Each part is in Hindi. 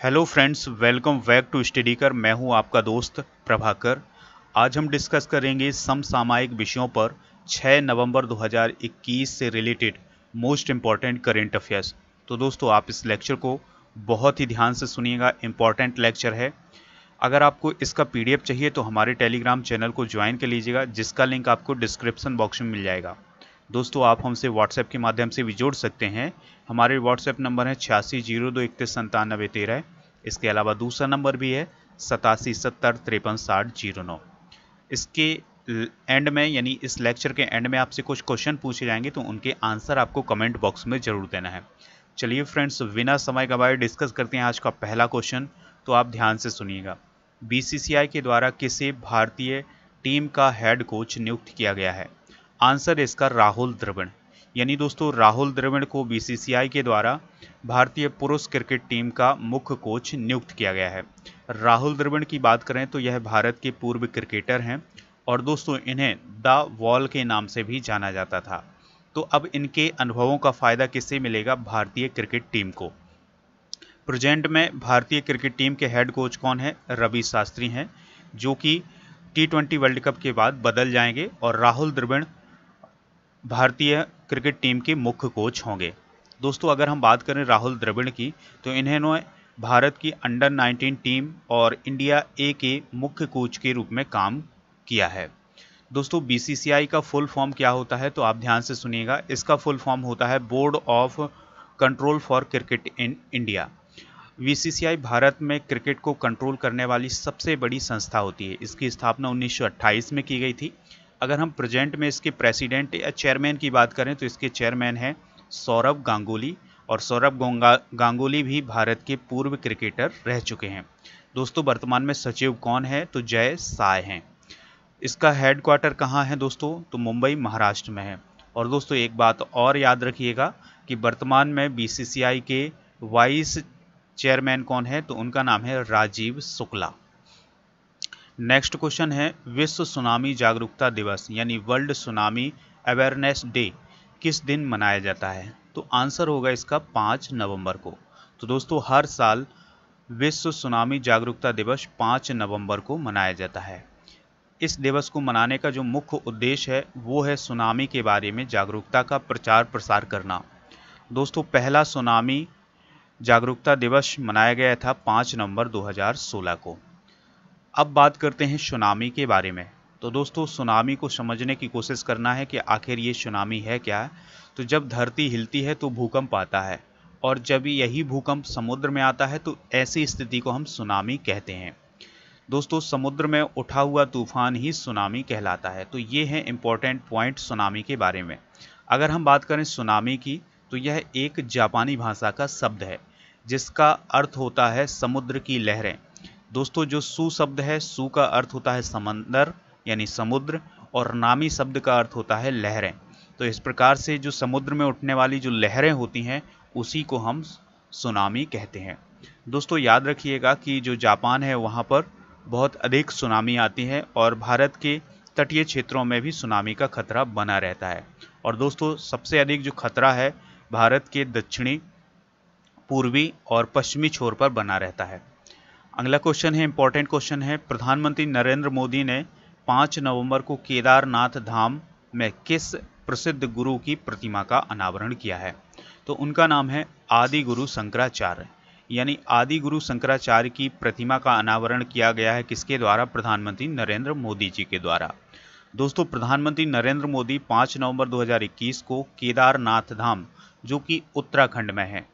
Hello friends welcome back to study कर मैं हूँ आपका दोस्त प्रभाकर। आज हम डिस्कस करेंगे समसामयिक विषयों पर 6 नवंबर 2021 से related most important current affairs तो दोस्तों, आप इस लेक्चर को बहुत ही ध्यान से सुनिएगा। इंपॉर्टेंट लेक्चर है। अगर आपको इसका पीडीएफ चाहिए तो हमारे टेलीग्राम चैनल को ज्वाइन कर लीजिएगा, जिसका लिंक आपको डिस्क्रिप्शन बॉक्स में मिल जाएगा। दोस्तों, आप हमसे व्हाट्सएप के माध्यम से भी जोड़ सकते हैं। हमारे व्हाट्सएप नंबर है छियासी ज़ीरो दो इकतीस संतानबे तेरह। इसके अलावा दूसरा नंबर भी है सतासी सत्तर तिरपन साठ ज़ीरो नौ। इसके एंड में, यानी इस लेक्चर के एंड में आपसे कुछ क्वेश्चन पूछे जाएँगे तो उनके आंसर आपको कमेंट बॉक्स में ज़रूर देना है। चलिए फ्रेंड्स बिना समय गवाए डिस्कस करते हैं आज का पहला क्वेश्चन तो आप ध्यान से सुनिएगा। बीसीसीआई के द्वारा किसे भारतीय टीम का हेड कोच नियुक्त किया गया है? आंसर इसका राहुल द्रविड़। यानी दोस्तों, राहुल द्रविड़ को बीसीसीआई के द्वारा भारतीय पुरुष क्रिकेट टीम का मुख्य कोच नियुक्त किया गया है। राहुल द्रविड़ की बात करें तो यह भारत के पूर्व क्रिकेटर हैं और दोस्तों, इन्हें द वॉल के नाम से भी जाना जाता था। तो अब इनके अनुभवों का फ़ायदा किससे मिलेगा? भारतीय क्रिकेट टीम को। प्रेजेंट में भारतीय क्रिकेट टीम के हेड कोच कौन है? रवि शास्त्री हैं, जो कि टी ट्वेंटी वर्ल्ड कप के बाद बदल जाएँगे और राहुल द्रविड़ भारतीय क्रिकेट टीम के मुख्य कोच होंगे। दोस्तों, अगर हम बात करें राहुल द्रविड़ की तो इन्होंने भारत की अंडर 19 टीम और इंडिया ए के मुख्य कोच के रूप में काम किया है। दोस्तों बीसीसीआई का फुल फॉर्म क्या होता है तो आप ध्यान से सुनिएगा। इसका फुल फॉर्म होता है board of control for cricket in India BCCI Bharat में क्रिकेट को कंट्रोल करने वाली सबसे बड़ी संस्था होती है। इसकी स्थापना 1928 में की गई थी। अगर हम प्रेजेंट में इसके प्रेसिडेंट या चेयरमैन की बात करें तो इसके चेयरमैन हैं सौरभ गांगुली और सौरभ गांगुली भी भारत के पूर्व क्रिकेटर रह चुके हैं। दोस्तों, वर्तमान में सचिव कौन है? तो जय साय हैं। इसका हेड क्वार्टर कहाँ है दोस्तों? तो मुंबई, महाराष्ट्र में है। और दोस्तों, एक बात और याद रखिएगा कि वर्तमान में बीसीसीआई के वाइस चेयरमैन कौन है? तो उनका नाम है राजीव शुक्ला। नेक्स्ट क्वेश्चन है, विश्व सुनामी जागरूकता दिवस, यानी वर्ल्ड सुनामी अवेयरनेस डे, किस दिन मनाया जाता है? तो आंसर होगा इसका पाँच नवंबर को। तो दोस्तों, हर साल विश्व सुनामी जागरूकता दिवस पाँच नवंबर को मनाया जाता है। इस दिवस को मनाने का जो मुख्य उद्देश्य है, वो है सुनामी के बारे में जागरूकता का प्रचार प्रसार करना। दोस्तों, पहला सुनामी जागरूकता दिवस मनाया गया था पाँच नवंबर 2016 को। अब बात करते हैं सुनामी के बारे में। तो दोस्तों, सुनामी को समझने की कोशिश करना है कि आखिर ये सुनामी है क्या? तो जब धरती हिलती है तो भूकंप आता है और जब यही भूकंप समुद्र में आता है तो ऐसी स्थिति को हम सुनामी कहते हैं। दोस्तों, समुद्र में उठा हुआ तूफ़ान ही सुनामी कहलाता है। तो ये है इम्पोर्टेंट पॉइंट सुनामी के बारे में। अगर हम बात करें सुनामी की तो यह एक जापानी भाषा का शब्द है, जिसका अर्थ होता है समुद्र की लहरें। दोस्तों, जो सु शब्द है, सु का अर्थ होता है समंदर, यानी समुद्र, और नामी शब्द का अर्थ होता है लहरें। तो इस प्रकार से जो समुद्र में उठने वाली जो लहरें होती हैं, उसी को हम सुनामी कहते हैं। दोस्तों, याद रखिएगा कि जो जापान है, वहाँ पर बहुत अधिक सुनामी आती है, और भारत के तटीय क्षेत्रों में भी सुनामी का खतरा बना रहता है। और दोस्तों, सबसे अधिक जो खतरा है, भारत के दक्षिणी, पूर्वी और पश्चिमी छोर पर बना रहता है। अगला क्वेश्चन है इंपॉर्टेंट क्वेश्चन है। प्रधानमंत्री नरेंद्र मोदी ने 5 नवंबर को केदारनाथ धाम में किस प्रसिद्ध गुरु की प्रतिमा का अनावरण किया है? तो उनका नाम है आदि गुरु शंकराचार्य। यानी आदि गुरु शंकराचार्य की प्रतिमा का अनावरण किया गया है किसके द्वारा? प्रधानमंत्री नरेंद्र मोदी जी के द्वारा। दोस्तों, प्रधानमंत्री नरेंद्र मोदी 5 नवंबर 2021 को केदारनाथ धाम, जो कि उत्तराखंड में है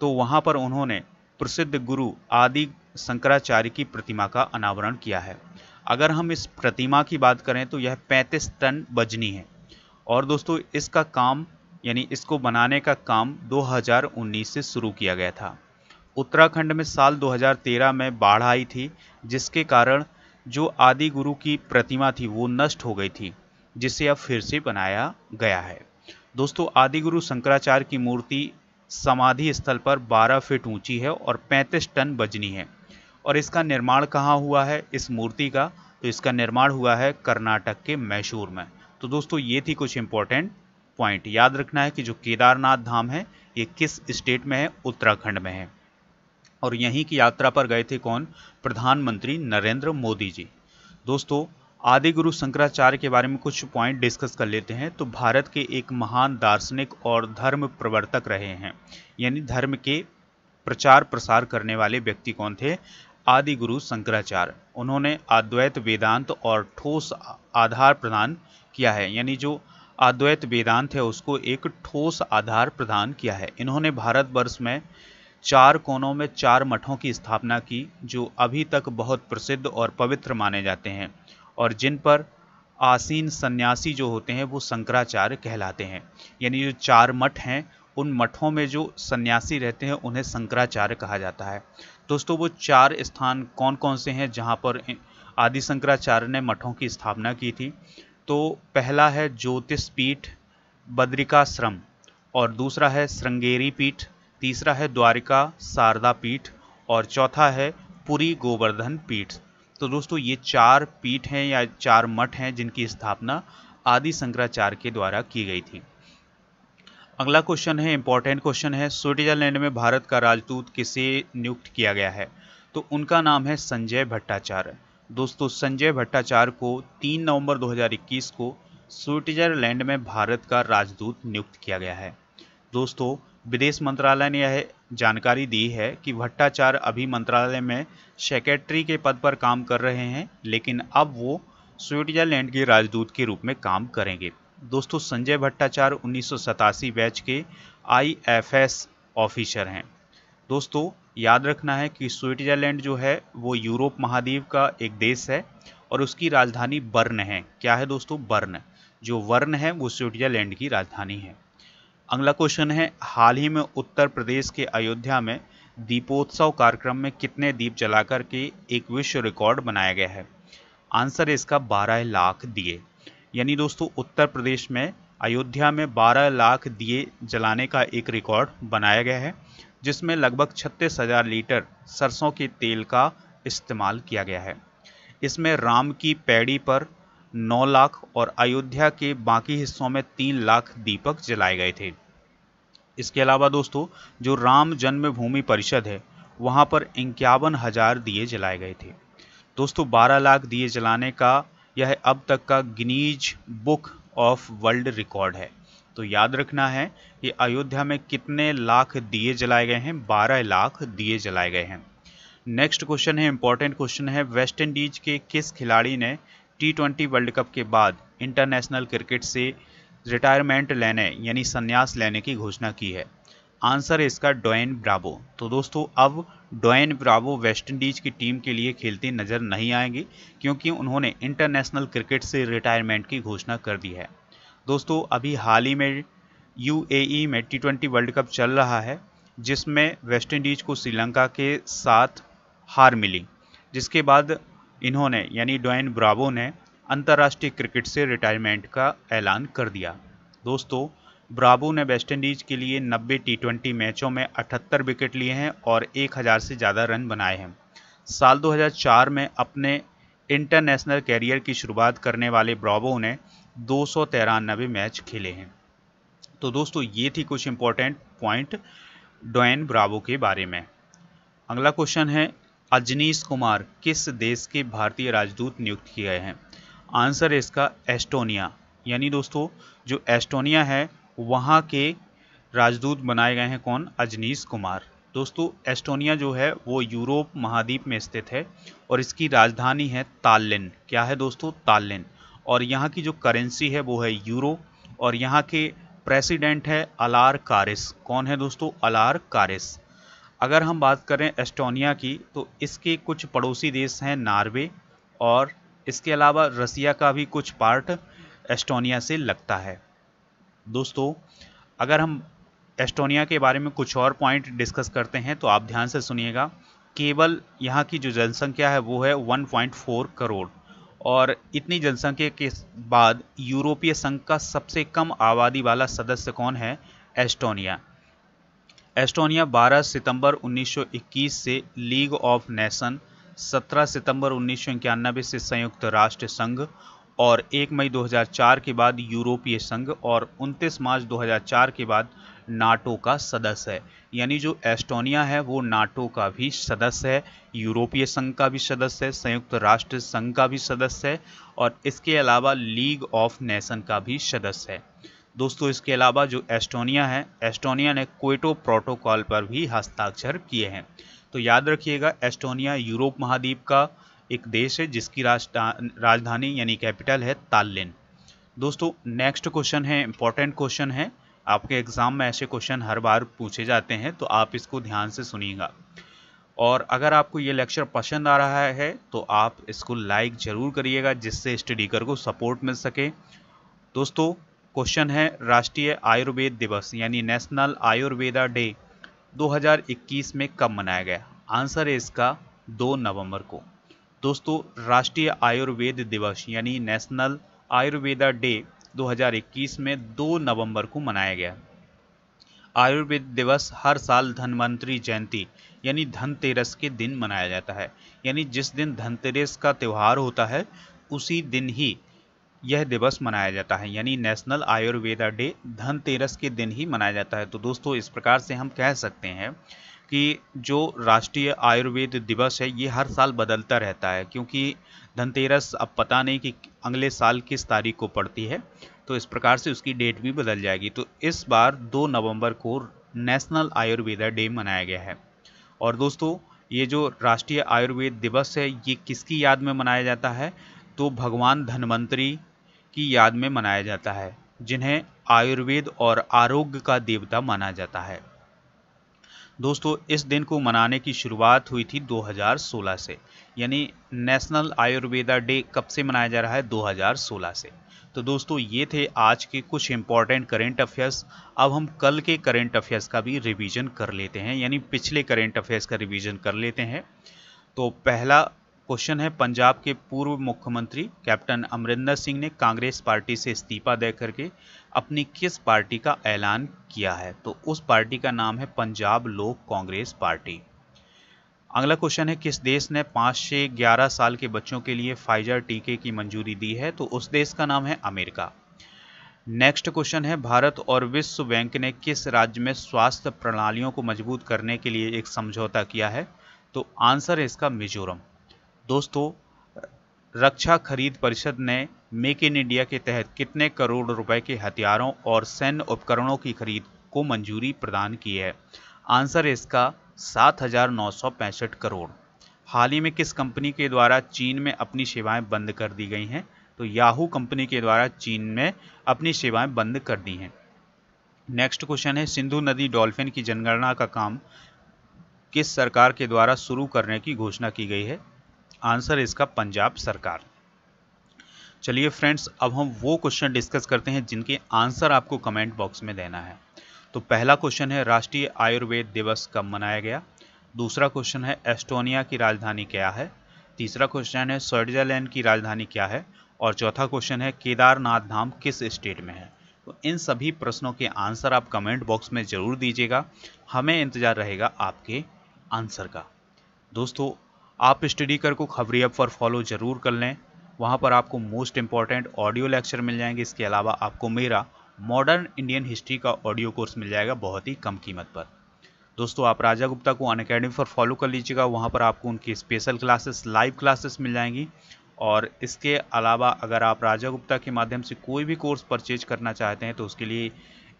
तो वहाँ पर उन्होंने प्रसिद्ध गुरु आदि शंकराचार्य की प्रतिमा का अनावरण किया है। अगर हम इस प्रतिमा की बात करें तो यह 35 टन बजनी है। और दोस्तों, इसका काम, यानी इसको बनाने का काम 2019 से शुरू किया गया था। उत्तराखंड में साल 2013 में बाढ़ आई थी, जिसके कारण जो आदि गुरु की प्रतिमा थी, वो नष्ट हो गई थी, जिसे अब फिर से बनाया गया है। दोस्तों आदि गुरु शंकराचार्य की मूर्ति समाधि स्थल पर 12 फीट ऊँची है और 35 टन बजनी है। और इसका निर्माण कहाँ हुआ है? इस मूर्ति का। तो इसका निर्माण हुआ है कर्नाटक के मैसूर में। तो दोस्तों, ये थी कुछ इंपॉर्टेंट पॉइंट याद रखना है कि जो केदारनाथ धाम है, ये किस स्टेट में है? उत्तराखंड में है। और यहीं की यात्रा पर गए थे कौन? प्रधानमंत्री नरेंद्र मोदी जी। दोस्तों आदि गुरु शंकराचार्य के बारे में कुछ पॉइंट डिस्कस कर लेते हैं। तो भारत के एक महान दार्शनिक और धर्म प्रवर्तक रहे हैं। यानी धर्म के प्रचार प्रसार करने वाले व्यक्ति कौन थे? आदि गुरु शंकराचार्य। उन्होंने अद्वैत वेदांत और ठोस आधार प्रदान किया है। यानी जो अद्वैत वेदांत है, उसको एक ठोस आधार प्रदान किया है। इन्होंने भारतवर्ष में चार कोनों में चार मठों की स्थापना की, जो अभी तक बहुत प्रसिद्ध और पवित्र माने जाते हैं और जिन पर आसीन सन्यासी जो होते हैं, वो शंकराचार्य कहलाते हैं। यानी जो चार मठ हैं, उन मठों में जो सन्यासी रहते हैं, उन्हें शंकराचार्य कहा जाता है। दोस्तों, वो चार स्थान कौन कौन से हैं जहाँ पर आदि शंकराचार्य ने मठों की स्थापना की थी? तो पहला है ज्योतिष पीठ बद्रिकाश्रम और दूसरा है श्रृंगेरी पीठ, तीसरा है द्वारिका शारदा पीठ, और चौथा है पुरी गोवर्धन पीठ। तो दोस्तों, ये चार पीठ हैं या चार मठ हैं जिनकी स्थापना आदि शंकराचार्य के द्वारा की गई थी। अगला क्वेश्चन है इंपॉर्टेंट क्वेश्चन है, स्विट्जरलैंड में भारत का राजदूत किसे नियुक्त किया गया है? तो उनका नाम है संजय भट्टाचार्य। दोस्तों, संजय भट्टाचार्य को 3 नवंबर 2021 को स्विट्जरलैंड में भारत का राजदूत नियुक्त किया गया है। दोस्तों, विदेश मंत्रालय ने यह जानकारी दी है कि भट्टाचार्य अभी मंत्रालय में सेक्रेटरी के पद पर काम कर रहे हैं, लेकिन अब वो स्विट्जरलैंड के राजदूत के रूप में काम करेंगे। दोस्तों, संजय भट्टाचार्य उन्नीस सौ सतासी बैच के आईएफएस ऑफिसर हैं। दोस्तों, याद रखना है कि स्विट्जरलैंड जो है, वो यूरोप महाद्वीप का एक देश है और उसकी राजधानी बर्न है। क्या है दोस्तों? बर्न। जो वर्न है, वो स्विट्जरलैंड की राजधानी है। अगला क्वेश्चन है, हाल ही में उत्तर प्रदेश के अयोध्या में दीपोत्सव कार्यक्रम में कितने दीप जलाकर के एक विश्व रिकॉर्ड बनाया गया है? आंसर इसका 12 लाख दिए। यानी दोस्तों, उत्तर प्रदेश में अयोध्या में 12 लाख दिए जलाने का एक रिकॉर्ड बनाया गया है, जिसमें लगभग छत्तीस हज़ार लीटर सरसों के तेल का इस्तेमाल किया गया है। इसमें राम की पैड़ी पर 9 लाख और अयोध्या के बाकी हिस्सों में 3 लाख दीपक जलाए गए थे। इसके अलावा दोस्तों, जो राम जन्मभूमि परिषद है, वहाँ पर इक्यावन हज़ार दिए जलाए गए थे। दोस्तों 12 लाख दिए जलाने का यह अब तक का Guinness book of world record है। तो याद रखना है कि अयोध्या में कितने लाख दिए जलाए गए हैं 12 लाख दिए जलाए गए हैं। नेक्स्ट क्वेश्चन है इंपॉर्टेंट क्वेश्चन है वेस्ट इंडीज के किस खिलाड़ी ने टी ट्वेंटी वर्ल्ड कप के बाद इंटरनेशनल क्रिकेट से रिटायरमेंट लेने, यानी संन्यास लेने की घोषणा की है? आंसर है इसका डोइन ब्रावो तो दोस्तों, अब डोइन ब्रावो वेस्ट इंडीज की टीम के लिए खेलते नज़र नहीं आएँगे, क्योंकि उन्होंने इंटरनेशनल क्रिकेट से रिटायरमेंट की घोषणा कर दी है। दोस्तों, अभी हाल ही में यूएई में टी ट्वेंटी वर्ल्ड कप चल रहा है, जिसमें वेस्ट इंडीज को श्रीलंका के साथ हार मिली। जिसके बाद इन्होंने, यानी डोइन ब्रावो ने, अंतर्राष्ट्रीय क्रिकेट से रिटायरमेंट का ऐलान कर दिया। दोस्तों ब्रावो ने वेस्टइंडीज के लिए 90 टी मैचों में 78 विकेट लिए हैं और 1000 से ज़्यादा रन बनाए हैं। साल 2004 में अपने इंटरनेशनल कैरियर की शुरुआत करने वाले ब्रावो ने दो मैच खेले हैं। तो दोस्तों, ये थी कुछ इंपॉर्टेंट पॉइंट डोइन ब्रावो के बारे में। अगला क्वेश्चन है, अजनीश कुमार किस देश के भारतीय राजदूत नियुक्त किए गए हैं? आंसर इसका एस्टोनिया। यानी दोस्तों, जो एस्टोनिया है वहाँ के राजदूत बनाए गए हैं कौन? अजनीश कुमार। दोस्तों, एस्टोनिया जो है, वो यूरोप महाद्वीप में स्थित है और इसकी राजधानी है तालिन। क्या है दोस्तों? तालिन। और यहाँ की जो करेंसी है, वो है यूरो। और यहाँ के प्रेसिडेंट है अलार कारिस। कौन है दोस्तों? अलार कारिस। अगर हम बात करें एस्टोनिया की तो इसके कुछ पड़ोसी देश हैं नार्वे और इसके अलावा रसिया का भी कुछ पार्ट एस्टोनिया से लगता है। दोस्तों, अगर हम एस्टोनिया के बारे में कुछ और पॉइंट डिस्कस करते हैं तो आप ध्यान से सुनिएगा, केवल यहाँ की जो जनसंख्या है, वो है 1.4 करोड़। और इतनी जनसंख्या के बाद यूरोपीय संघ का सबसे कम आबादी वाला सदस्य कौन है? एस्टोनिया। एस्टोनिया 12 सितंबर 1921 से लीग ऑफ़ नेशन 17 सितंबर उन्नीस सौ इक्यानबे से संयुक्त राष्ट्र संघ और 1 मई 2004 के बाद यूरोपीय संघ और 29 मार्च 2004 के बाद नाटो का सदस्य है। यानी जो एस्टोनिया है, वो नाटो का भी सदस्य है, यूरोपीय संघ का भी सदस्य है, संयुक्त राष्ट्र संघ का भी सदस्य है और इसके अलावा लीग ऑफ़ नेशन का भी सदस्य है। दोस्तों, इसके अलावा जो एस्टोनिया है, एस्टोनिया ने क्वेटो प्रोटोकॉल पर भी हस्ताक्षर किए हैं। तो याद रखिएगा, एस्टोनिया यूरोप महाद्वीप का एक देश है जिसकी राजधानी यानी कैपिटल है तालिन दोस्तों नेक्स्ट क्वेश्चन है इंपॉर्टेंट क्वेश्चन है। आपके एग्ज़ाम में ऐसे क्वेश्चन हर बार पूछे जाते हैं तो आप इसको ध्यान से सुनिएगा। और अगर आपको ये लेक्चर पसंद आ रहा है तो आप इसको लाइक ज़रूर करिएगा, जिससे स्टडीकर को सपोर्ट मिल सके। दोस्तों क्वेश्चन है, राष्ट्रीय आयुर्वेद दिवस, यानी नेशनल आयुर्वेदा डे 2021 में कब मनाया गया? आंसर है इसका 2 नवंबर को। दोस्तों, राष्ट्रीय आयुर्वेद दिवस, यानी नेशनल आयुर्वेदा डे 2021 में 2 नवंबर को मनाया गया। आयुर्वेद दिवस हर साल धनवंतरी जयंती, यानी धनतेरस के दिन मनाया जाता है। यानी जिस दिन धनतेरस का त्यौहार होता है, उसी दिन ही यह दिवस मनाया जाता है। यानी नेशनल आयुर्वेदा डे धनतेरस के दिन ही मनाया जाता है। तो दोस्तों, इस प्रकार से हम कह सकते हैं कि जो राष्ट्रीय आयुर्वेद दिवस है, ये हर साल बदलता रहता है, क्योंकि धनतेरस अब पता नहीं कि अगले साल किस तारीख को पड़ती है तो इस प्रकार से उसकी डेट भी बदल जाएगी। तो इस बार 2 नवंबर को नेशनल आयुर्वेदा डे मनाया गया है। और दोस्तों, ये जो राष्ट्रीय आयुर्वेद दिवस है, ये किसकी याद में मनाया जाता है? तो भगवान धनवंतरी की याद में मनाया जाता है, जिन्हें आयुर्वेद और आरोग्य का देवता माना जाता है। दोस्तों, इस दिन को मनाने की शुरुआत हुई थी 2016 से, यानी नेशनल आयुर्वेदा डे कब से मनाया जा रहा है 2016 से। तो दोस्तों, ये थे आज के कुछ इंपॉर्टेंट करेंट अफेयर्स अब हम कल के करेंट अफेयर्स का भी रिवीजन कर लेते हैं, यानी पिछले करेंट अफेयर्स का रिवीजन कर लेते हैं। तो पहला क्वेश्चन है, पंजाब के पूर्व मुख्यमंत्री कैप्टन अमरिंदर सिंह ने कांग्रेस पार्टी से इस्तीफा दे करके अपनी किस पार्टी का ऐलान किया है? तो उस पार्टी का नाम है पंजाब लोक कांग्रेस पार्टी। अगला क्वेश्चन है, किस देश ने पाँच से ग्यारह साल के बच्चों के लिए फाइजर टीके की मंजूरी दी है? तो उस देश का नाम है अमेरिका। नेक्स्ट क्वेश्चन है, भारत और विश्व बैंक ने किस राज्य में स्वास्थ्य प्रणालियों को मज़बूत करने के लिए एक समझौता किया है? तो आंसर है इसका मिजोरम। दोस्तों, रक्षा खरीद परिषद ने मेक इन इंडिया के तहत कितने करोड़ रुपए के हथियारों और सैन्य उपकरणों की खरीद को मंजूरी प्रदान की है? आंसर है इसका सात हज़ार नौ सौ पैंसठ करोड़। हाल ही में किस कंपनी के द्वारा चीन में अपनी सेवाएँ बंद कर दी गई हैं? तो याहू कंपनी के द्वारा चीन में अपनी सेवाएँ बंद कर दी हैं। नेक्स्ट क्वेश्चन है, सिंधु नदी डॉल्फिन की जनगणना का काम किस सरकार के द्वारा शुरू करने की घोषणा की गई है? आंसर इसका पंजाब सरकार। चलिए फ्रेंड्स, अब हम वो क्वेश्चन डिस्कस करते हैं जिनके आंसर आपको कमेंट बॉक्स में देना है। तो पहला क्वेश्चन है, राष्ट्रीय आयुर्वेद दिवस कब मनाया गया? दूसरा क्वेश्चन है, एस्टोनिया की राजधानी क्या है? तीसरा क्वेश्चन है, स्विट्जरलैंड की राजधानी क्या है? और चौथा क्वेश्चन है, केदारनाथ धाम किस स्टेट में है? तो इन सभी प्रश्नों के आंसर आप कमेंट बॉक्स में ज़रूर दीजिएगा। हमें इंतज़ार रहेगा आपके आंसर का। दोस्तों आप स्टडी कर को खबरी ऐप पर फॉलो ज़रूर कर लें। वहाँ पर आपको मोस्ट इंपॉर्टेंट ऑडियो लेक्चर मिल जाएँगे। इसके अलावा आपको मेरा मॉडर्न इंडियन हिस्ट्री का ऑडियो कोर्स मिल जाएगा बहुत ही कम कीमत पर। दोस्तों, आप राजा गुप्ता को अन अकेडमी पर फॉलो कर लीजिएगा। वहाँ पर आपको उनकी स्पेशल क्लासेस, लाइव क्लासेस मिल जाएँगी। और इसके अलावा अगर आप राजा गुप्ता के माध्यम से कोई भी कोर्स परचेज करना चाहते हैं तो उसके लिए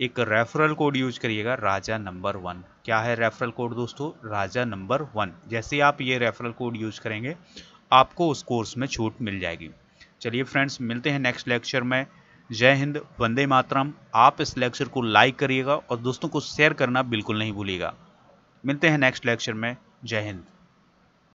एक रेफरल कोड यूज़ करिएगा, राजा नंबर वन क्या है रेफरल कोड दोस्तों? राजा नंबर वन जैसे आप ये रेफरल कोड यूज़ करेंगे, आपको उस कोर्स में छूट मिल जाएगी। चलिए फ्रेंड्स मिलते हैं नेक्स्ट लेक्चर में। जय हिंद, वंदे मातरम। आप इस लेक्चर को लाइक करिएगा और दोस्तों को शेयर करना बिल्कुल नहीं भूलिएगा। मिलते हैं नेक्स्ट लेक्चर में। जय हिंद।